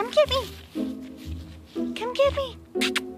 Come get me. Come get me.